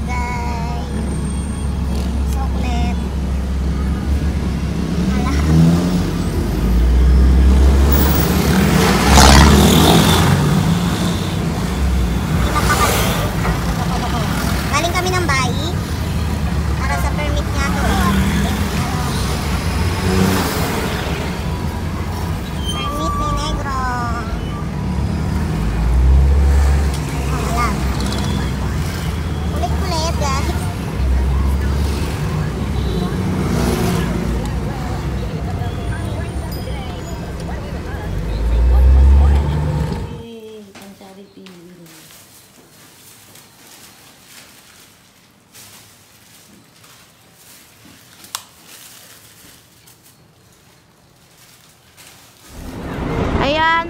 the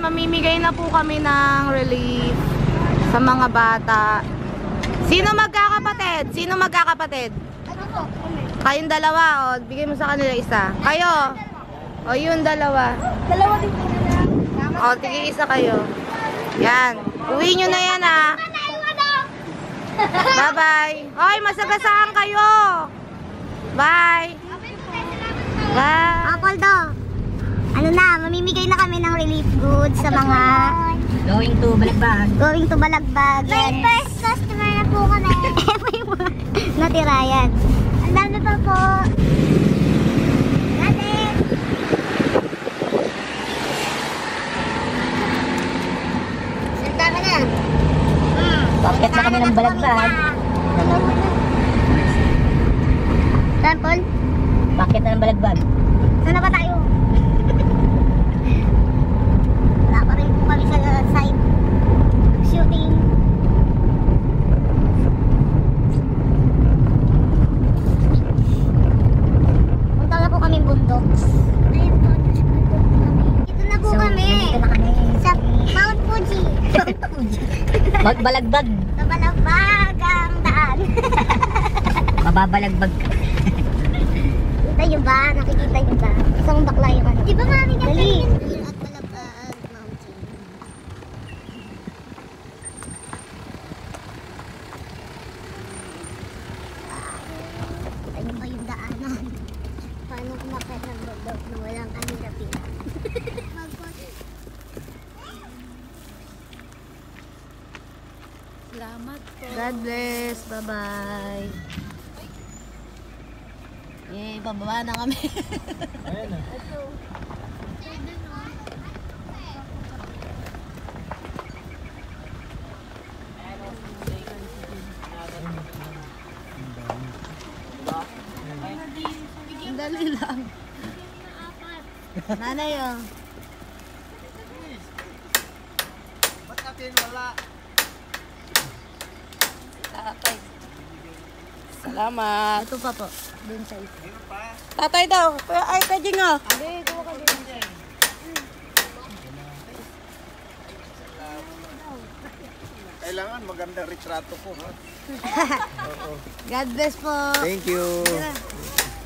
mamimigay na po kami ng relief sa mga bata. Sino magkakapatid? Sino magkakapatid? Ano po? Kayong dalawa, o. Bigay mo sa kanila isa. Kayo. O, yun dalawa. Dalawa din po nila. O, tige isa kayo. Yan. Uwi nyo na yan, ha. Bye-bye. Hoy, masagasaan kayo. Bye. Bye. Apple do. Na, mamimigay na kami ng relief goods sa mga Going to Balagbag. going to Balagbag. May first customer na po kami. Natira yan. Ang dami pa po. Dati. Ang dami na. Hmm. Bakit na kami ng Balagbag? Saan, Paul? Bakit na ng Balagbag? Saan na ba tayo? Wala pa rin po kami sa side shooting. Punta na po kami bundok. Ayun po, Dito na po So, kami. nandito na kami. Sa Mount Fuji. Magbalagbag. Sa Balagbag ang daan. Mababalagbag. Kita nyo ba? Nakikita nyo ba? Isang bakla yung ano. Di ba mami ka Dali. At Balagbag Mountain. Kita nyo ba yung daanan? Paano kumakit ng bundok na walang kahirapin? Salamat po. God bless. Bye-bye. Yay, pababa na kami. Ang dali lang. Nanay oh. Salamat. Ito pa po. Dun sa isa. Tatay daw. Ay, kajing oh. Hindi, kuha ka din. Kailangan magandang retrato ko, ha? God bless po. Thank you. That's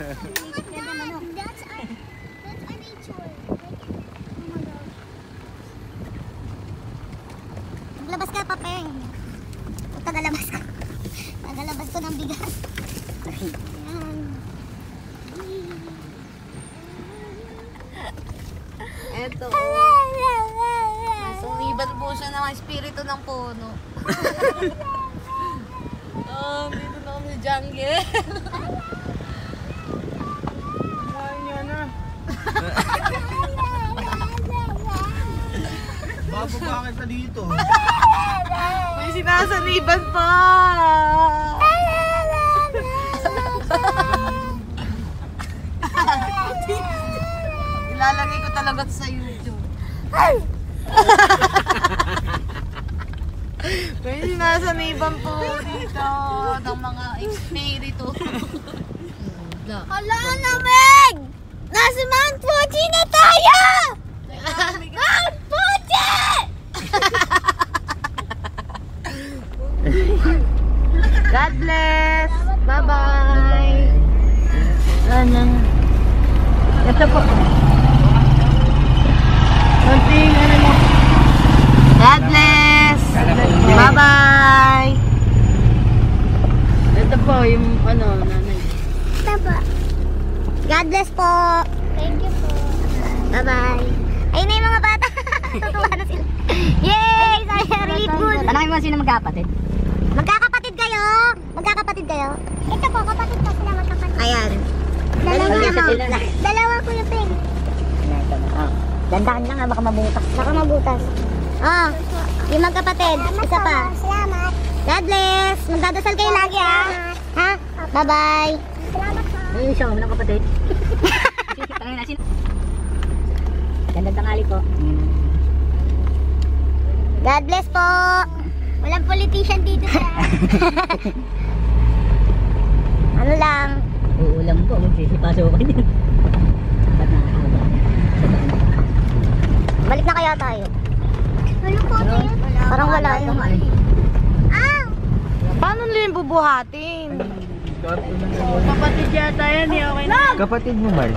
our, that's our nature. Maglabas ka pa, Peng. O, tagalabas ka. Tagalabas ko ng bigas. Eto. Sumibat po siya ng espiritu ng puno. oh, dito na kami sa jungle. Bababa ka dito. May sinasaniban pa. Ilalagay ko talaga sa YouTube. May sinasaniban po dito ng mga espiritu. Hala na, Meg! Nasa Mount Fuji na tayo! Mount Fuji! God bless. Bye-bye. Ano? Ito po. Konting ano mo. God bless. Bye-bye. po, yung ano, nanay. Tapa. God bless po. Thank you po. Bye-bye. Ayun na yung mga bata. Tutuwa na sila. Yay! Saya, really good. Tanangin mo sino magkapatid. Magkakapatid kayo? Magkakapatid kayo? Ito po, kapatid ko sila magkapatid. Ayan. Dalawa Dalawa mo. sila. Dalawa kuya Peng. Oh. Dandahan lang ha, baka mabutas. Baka mabutas. Oh, yung magkapatid. Isa pa. Salamat. God bless. Magdadasal kayo lagi ha. Ha? Bye-bye. Salamat po. Yung siya, walang kapatid. Tanangin na. Gandang tangali po. God bless po. Walang politician dito sa... ano lang. Uulam po, magsisipaso ko Balik na kaya tayo. Ano po tayo? Parang wala yung. Ah! Paano nila yung bubuhatin? Kapatid yata yan, eh, okay na. Kapatid mo, Mar?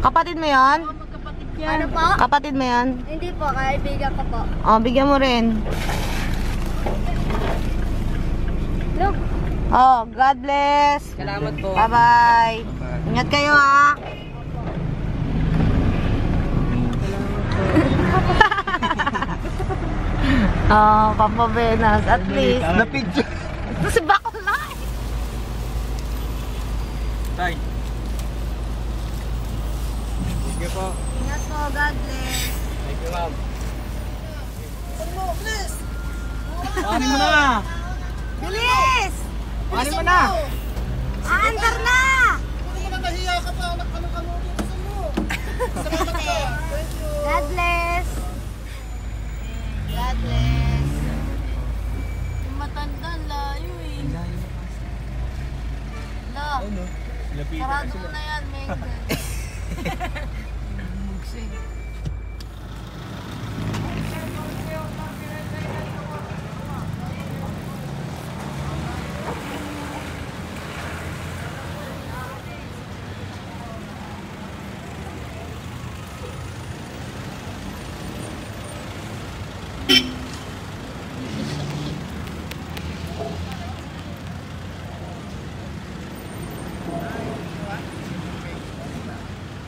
Kapatid mo yan? Ano po? Kapatid mo yan? Hindi po, kaibigan ko po. Oh, bigyan mo rin. Look. Oh, God bless. Salamat po. Bye-bye. Ingat kayo ha. Oh, pampabenas. At least. Napidyo. Ito si Bakla. Tay. Sige po. Ingat po, God bless. Thank you, ma'am. Paano mo na? Bilis! Paano mo na? Aandar na! God bless. God bless. Yung matanda, ang layo eh. La, sarado mo na yan, Mengel. Bugsing.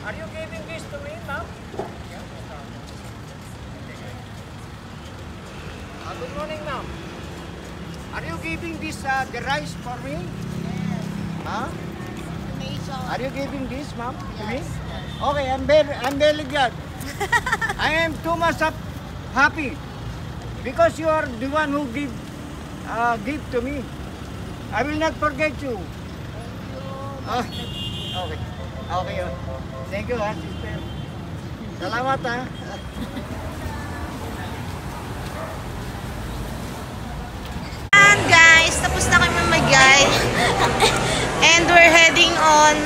Are you giving this to me, ma'am? Uh, good morning, ma'am. Are you giving this uh, the rice for me? Huh? Are you giving this, ma'am, to me? Okay, I'm very, I'm very glad. I am too much up happy because you are the one who give, uh, give to me. I will not forget you. Ah, okay. Okay. oh. Thank you, ha, sister. Salamat, ha. on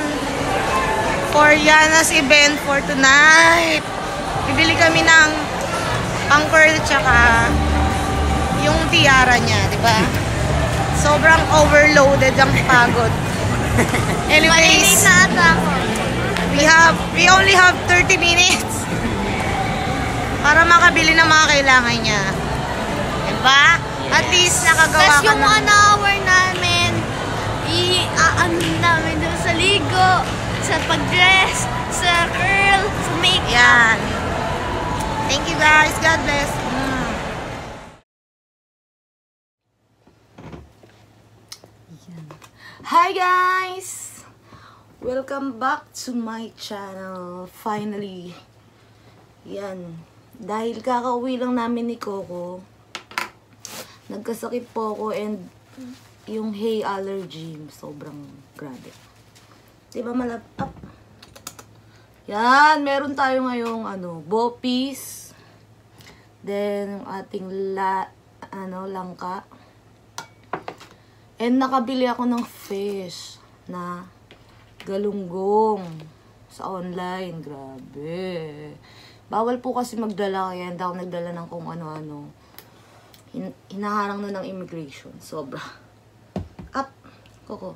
for Yana's event for tonight. Bibili kami ng pang-curl tsaka yung tiara niya, di ba? Sobrang overloaded ang pagod. Anyways, na ata ako. we have we only have 30 minutes para makabili ng mga kailangan niya. Diba? At least nakagawa Tapos ka yung ng... one hour namin, i-ano namin doon sa ligo, sa pag-dress, sa curl, sa makeup. Yan. Thank you guys. God bless. Mm. Hi guys! Welcome back to my channel. Finally. Yan. Dahil kakauwi lang namin ni Coco, nagkasakit po ako and yung hay allergy, sobrang grabe. Diba malap... Up. Yan, meron tayo ngayong ano, bopis. Then, yung ating la, ano, langka. And nakabili ako ng fish na galunggong sa online. Grabe. Bawal po kasi magdala kaya hindi ako nagdala ng kung ano-ano. Hin- hinaharang na ng immigration. Sobra. Up. Coco.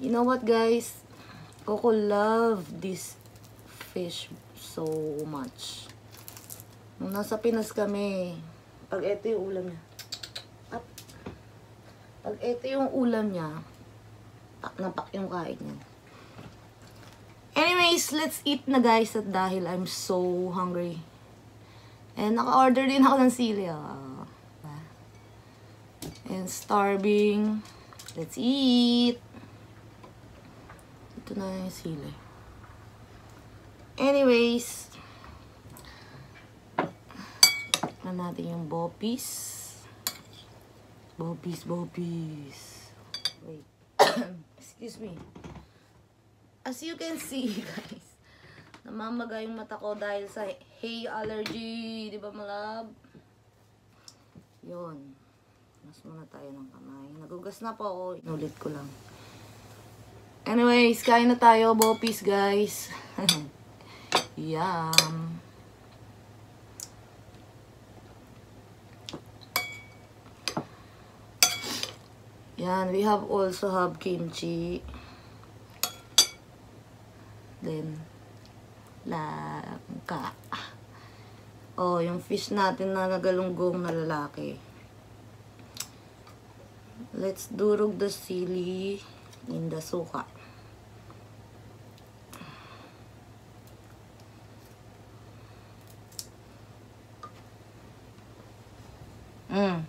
You know what guys? Coco love this fish so much. Nung nasa Pinas kami, pag ito yung ulam niya. Up. Pag ito yung ulam niya, pak na pak yung kain niyan. Anyways, let's eat na guys at dahil I'm so hungry. And naka-order din ako ng sili. ah. And starving. Let's eat. Ito na yung sili. Anyways, Tignan natin yung bopis. Bopis, bopis. Wait. Excuse me. As you can see, guys, namamaga yung mata ko dahil sa hay allergy. Di ba, malab? Yun. Mas muna tayo ng kamay. Nagugas na po ako. Inulit ko lang. Anyways, kain na tayo, bopis, guys. Yum. Yan, we have also have kimchi. Then, langka. Oh, yung fish natin na nagalunggong na lalaki. Let's durog the sili in the suka. Mm.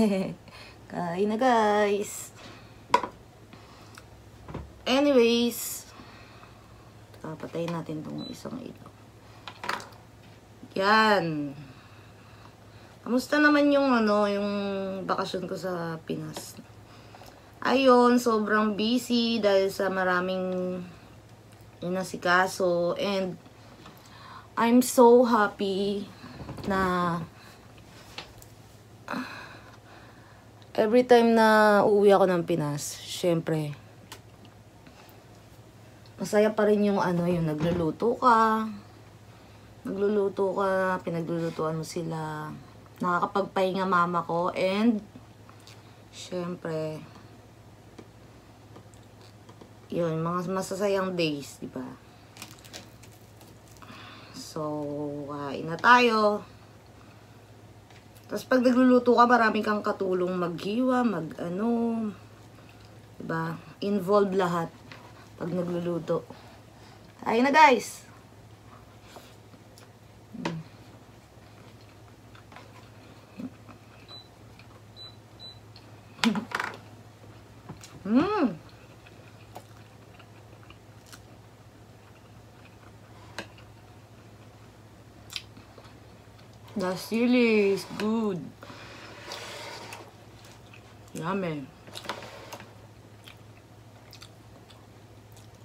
Kain na guys. Anyways, papatayin natin tong isang ilaw. Yan. Kamusta naman yung ano, yung bakasyon ko sa Pinas? Ayun, sobrang busy dahil sa maraming inasikaso and I'm so happy na every time na uuwi ako ng Pinas, syempre, masaya pa rin yung ano, yung nagluluto ka, nagluluto ka, pinaglulutuan mo sila, nakakapagpahinga mama ko, and, syempre, yun, mga masasayang days, di ba? So, kain na tayo. Tapos pag nagluluto ka, maraming kang katulong maghiwa, mag ano, diba? Involved lahat pag nagluluto. Ayun na guys! Mmm! The chili is good. Yummy.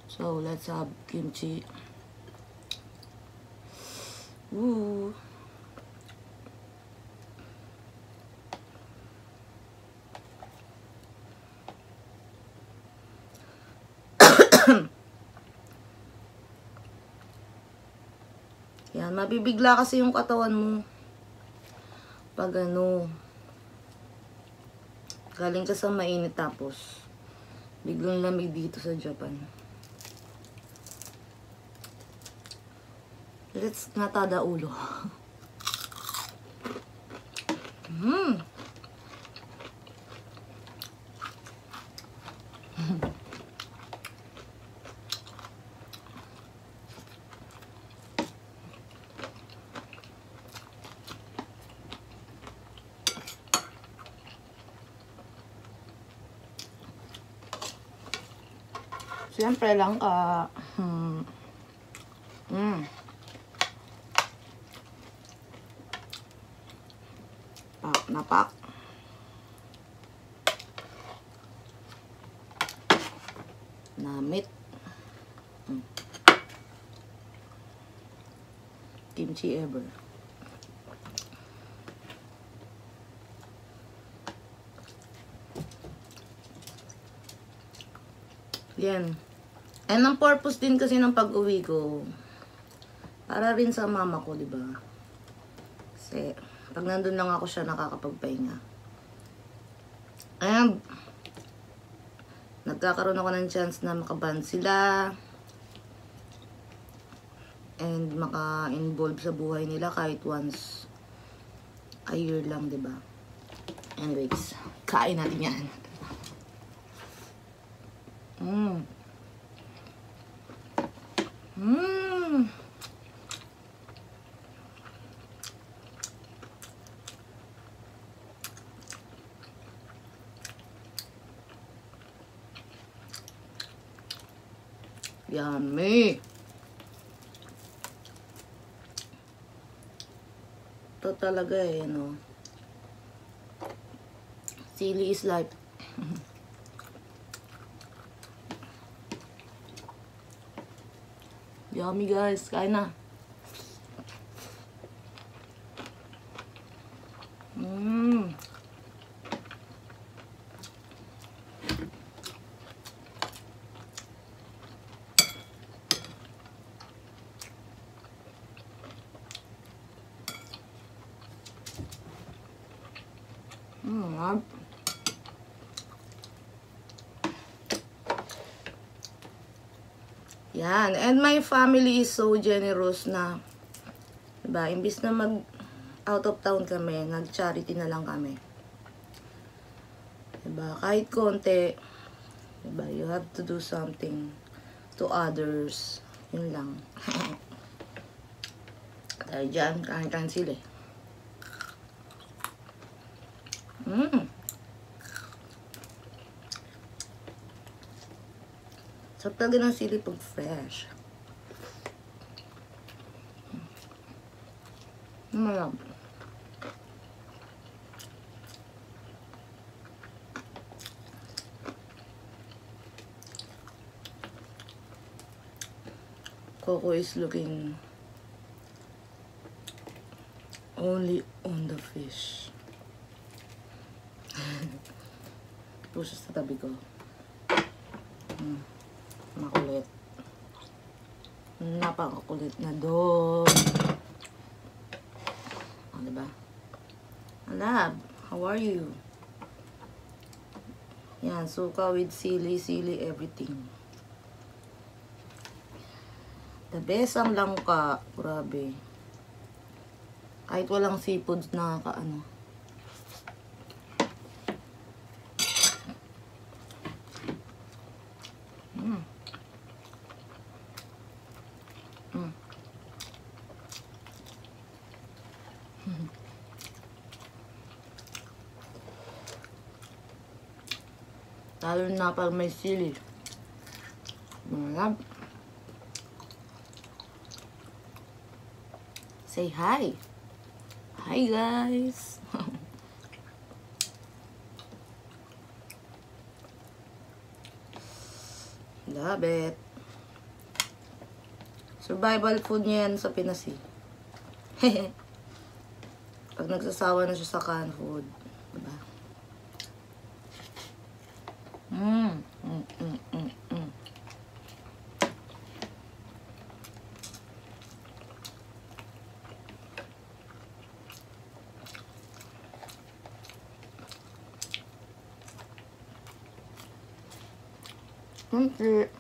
So let's have kimchi. Ooh. Yan, mabibigla kasi yung katawan mo. Pag ano, galing ka sa mainit tapos, biglang lamig dito sa Japan. Let's natada ulo. Mmm. Siyempre lang ka. Hmm. Mm. Pak na pak. Namit. Mm. Kimchi ever. Yan. And ang purpose din kasi ng pag-uwi ko, para rin sa mama ko, di ba? Kasi, pag nandun lang ako siya, nakakapagpahinga. And, nagkakaroon ako ng chance na makaband sila, and maka-involve sa buhay nila kahit once a year lang, di ba? Anyways, kain natin yan. Mmm. Mmm. Yummy. Ito talaga eh, no. Silly is life. Yummy guys, kain na. Mmm. Mmm. Yan. And my family is so generous na, diba, imbis na mag out of town kami, nag-charity na lang kami. Diba, kahit konti, diba, you have to do something to others. Yun lang. Dahil dyan, kain-kain sila eh. Mmm. Sarap talaga ng sili pag fresh. Malap. Coco is looking only on the fish. Puso sa tabi ko. Hmm. Makulit. Napakakulit na doon. O, diba? Alab, how are you? Yan, suka with sili, sili, everything. The best ang langka. Grabe. Kahit walang seafood na kaano. Mm. Mm. Lalo na pag may sili. Malap. Say hi. Hi guys. Love it. Survival food niya yan sa Pinas eh. Pag nagsasawa na siya sa canned food. Diba? Mm. Mm, mm, mm, mm. Okay.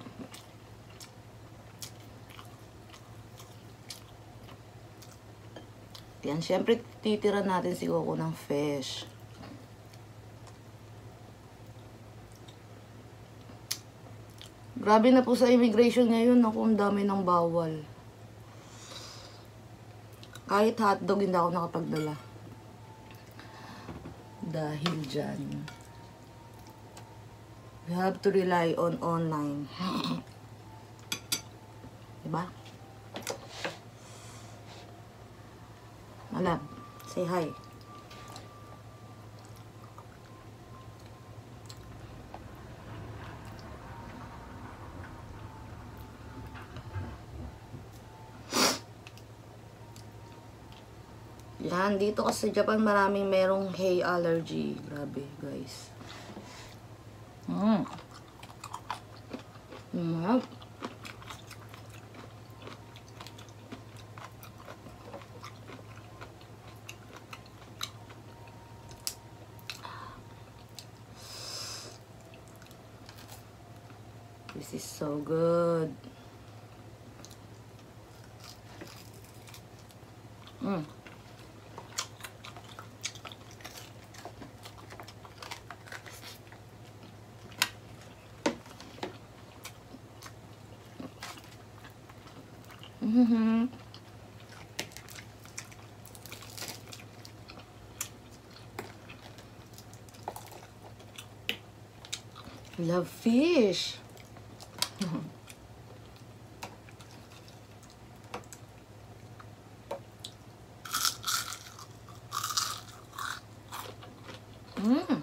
Yan, syempre titira natin si Coco ng fish. Grabe na po sa immigration ngayon, ako ang dami ng bawal. Kahit hotdog, hindi ako nakapagdala. Dahil dyan. We have to rely on online. diba? Alam, say hi. Yan, dito kasi sa Japan maraming merong hay allergy. Grabe, guys. Mm. Mm. This is so good. Mm. Mhm. Love fish. Mm.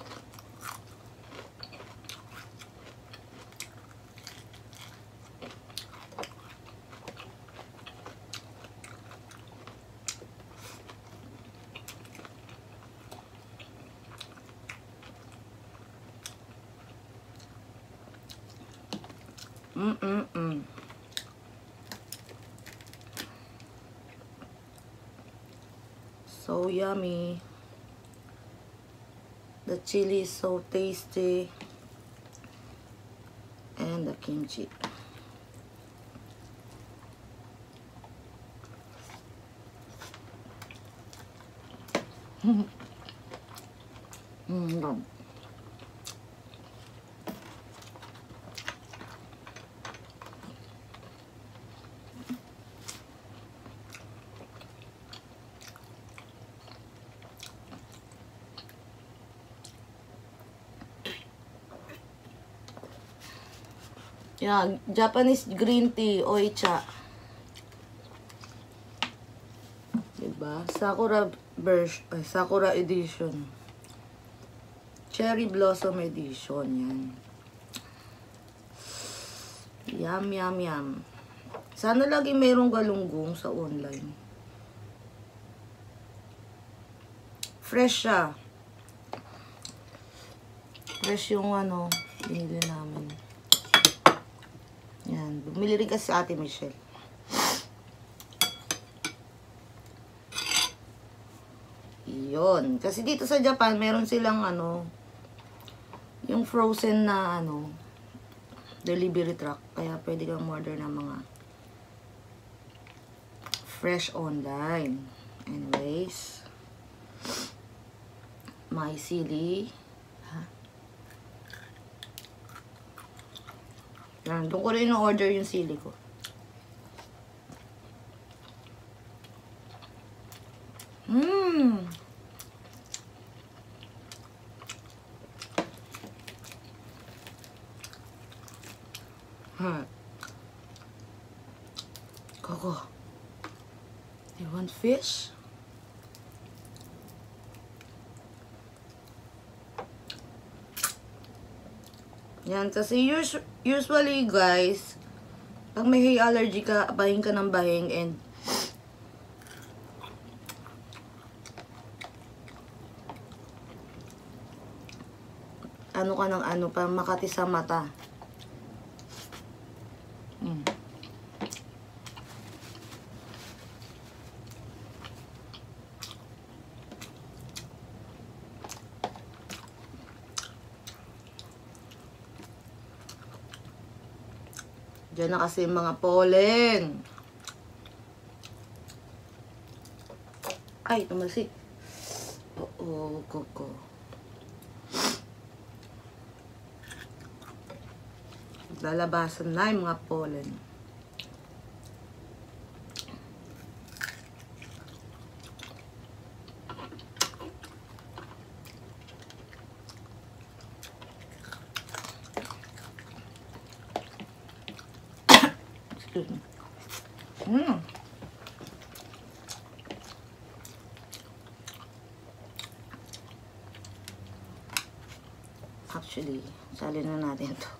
Mm-mm-mm. So yummy. The chili is so tasty. And the kimchi. Yeah, Japanese green tea, oicha. Diba? Sakura version, ay, Sakura edition. Cherry Blossom edition, yan. Yum, yum, yum. Sana lagi mayroong galunggong sa online. Fresh siya. Fresh yung ano, binili namin. Bumili rin kasi ate Michelle. Yun. Kasi dito sa Japan, meron silang ano, yung frozen na ano, delivery truck. Kaya pwede kang order ng mga fresh online. Anyways. My sili. Yan. Doon ko rin order yung sili ko. Mmm. Hmm. Coco. You want fish? Yan, kasi us- usually guys, pag may hay allergy ka, bahing ka ng bahing and ano ka ng ano, pa makati sa mata. Na kasi mga pollen. Ay, tumalsik. Oo, koko. Lalabasan na yung mga pollen. Excuse me. Mm. Actually, sali na natin to.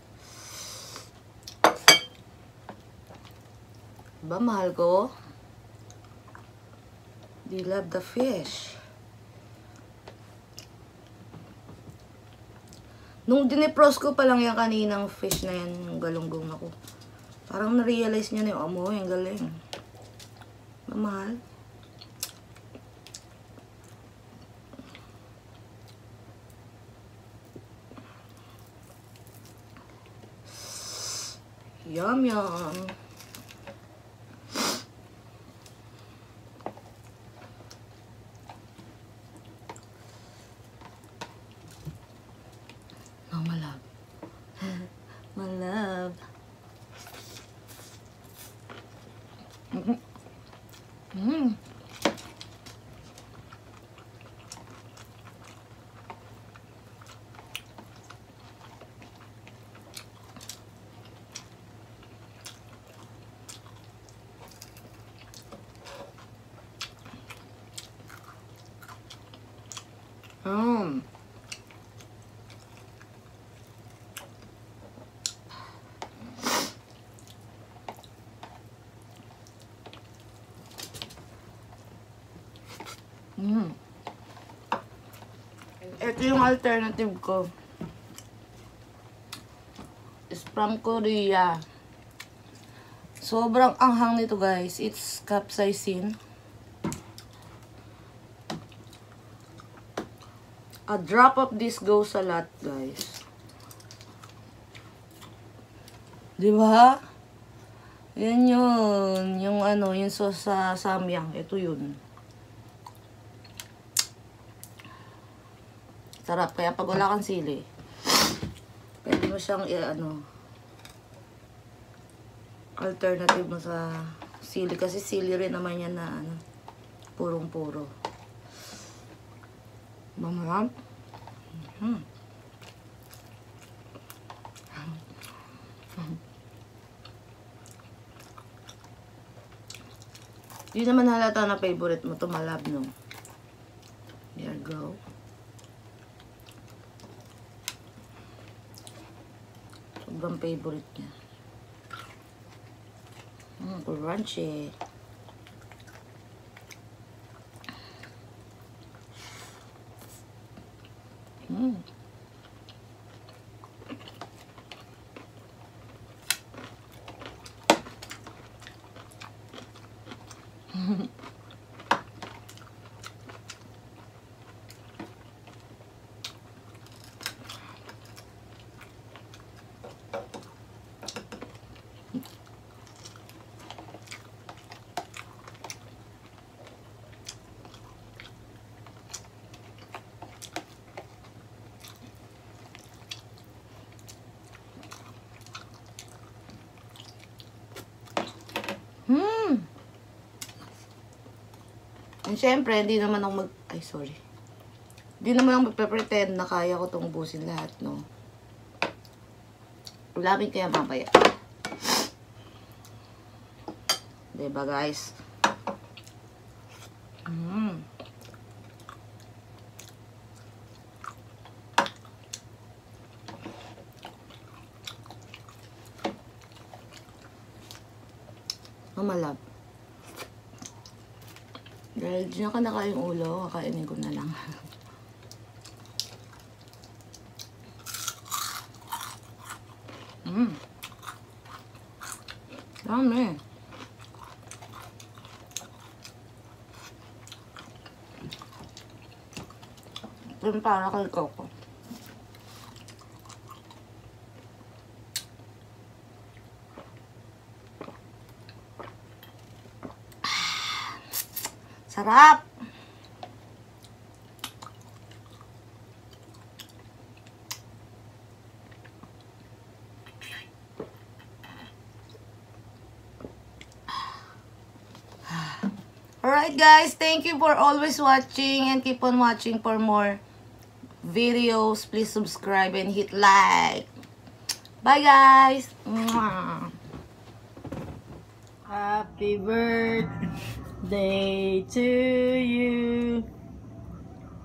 Ba, mahal ko? They love the fish. Nung dinepros ko pa lang yung kaninang fish na yan, yung galunggong ako. Parang na-realize niya na yung amoy, ang galing. Ba, mahal? Yum, yum. No, my love. my love. Mm. Mm. Ito yung alternative ko. It's from Korea. Sobrang anghang nito guys. It's capsaicin. A drop of this goes a lot, guys. Di ba? Yan yun. Yung ano, yung sauce sa samyang. Ito yun. Sarap. Kaya pag wala kang sili, pwede mo siyang, ano, alternative mo sa sili. Kasi sili rin naman yan na, ano, purong-puro. Mamarap. Mhm. Di naman halata na favorite mo to malab, no? There go. Sobrang favorite niya. Mm, crunchy. Mm. Hmm. And syempre, hindi naman ako mag... Ay, sorry. Hindi naman ako magpe-pretend na kaya ko itong ubusin lahat, no? Ulamin kaya mamaya. Diba, guys? Mm. Dahil di na ka nakain ulo, kakainin ko na lang. mm. Dami. Yung para kay Coco. Alright guys, thank you for always watching and keep on watching for more videos. Please subscribe and hit like. Bye guys! Mwah. Happy birthday to you.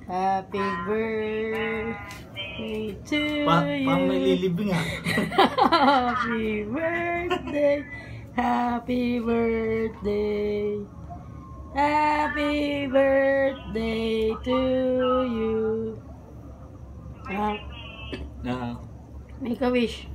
Happy birthday to Pa you. ah. Happy birthday. Happy birthday. Happy birthday to you. Ah, Na, make a wish.